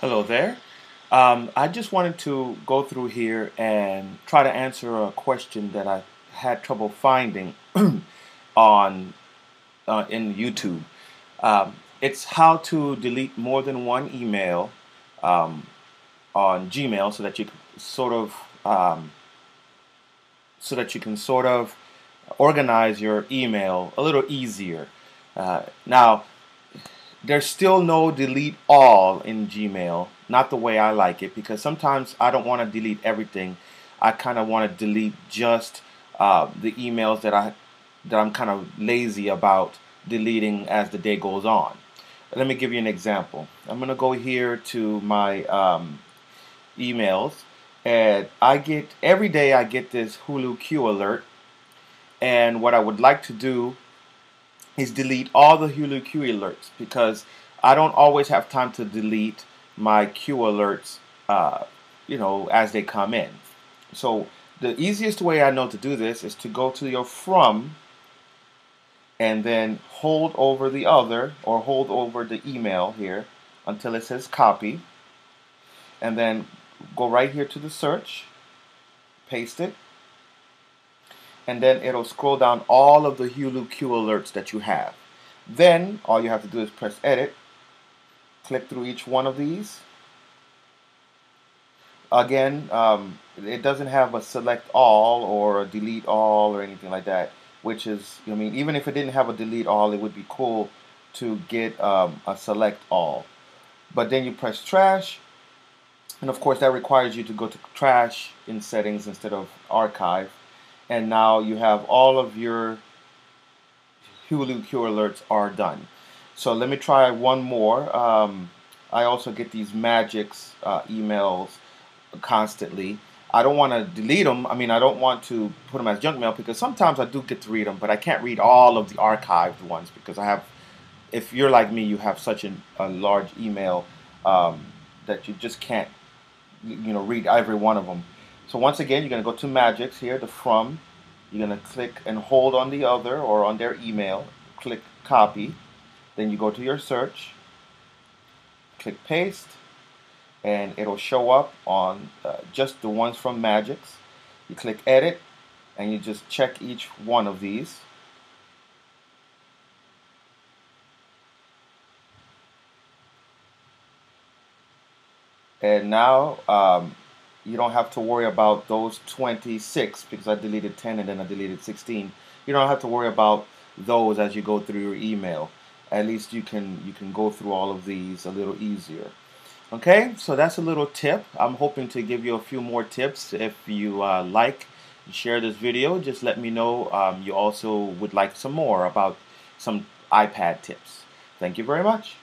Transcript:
Hello there. Um, I just wanted to go through here and try to answer a question that I had trouble finding on uh, in YouTube. Um, it's how to delete more than one email um, on Gmail so that you can sort of um, so that you can sort of organize your email a little easier. Uh, now, there's still no delete all in Gmail, not the way I like it, because sometimes I don't want to delete everything. I kind of want to delete just uh, the emails that I that I'm kind of lazy about deleting as the day goes on. Let me give you an example. I'm going to go here to my um, emails, and I get every day I get this Hulu Q alert, and what I would like to do is delete all the Hulu Q alerts because I don't always have time to delete my Q alerts, uh, you know, as they come in. So the easiest way I know to do this is to go to your from and then hold over the other or hold over the email here until it says copy and then go right here to the search paste it and then it'll scroll down all of the Hulu Q alerts that you have. Then all you have to do is press edit, click through each one of these. Again, um, it doesn't have a select all or a delete all or anything like that, which is, I mean, even if it didn't have a delete all, it would be cool to get um, a select all. But then you press trash, and of course that requires you to go to trash in settings instead of archive and now you have all of your Hulu Q alerts are done. So let me try one more. Um, I also get these Magix uh, emails constantly. I don't want to delete them. I mean, I don't want to put them as junk mail because sometimes I do get to read them, but I can't read all of the archived ones because I have. If you're like me, you have such an, a large email um, that you just can't, you know, read every one of them. So once again, you're going to go to Magix here, the from. You're going to click and hold on the other or on their email. Click copy. Then you go to your search. Click paste. And it'll show up on uh, just the ones from Magix. You click edit and you just check each one of these. And now um, you don't have to worry about those 26 because I deleted 10 and then I deleted 16. You don't have to worry about those as you go through your email. At least you can you can go through all of these a little easier. Okay, so that's a little tip. I'm hoping to give you a few more tips. If you uh, like and share this video, just let me know um, you also would like some more about some iPad tips. Thank you very much.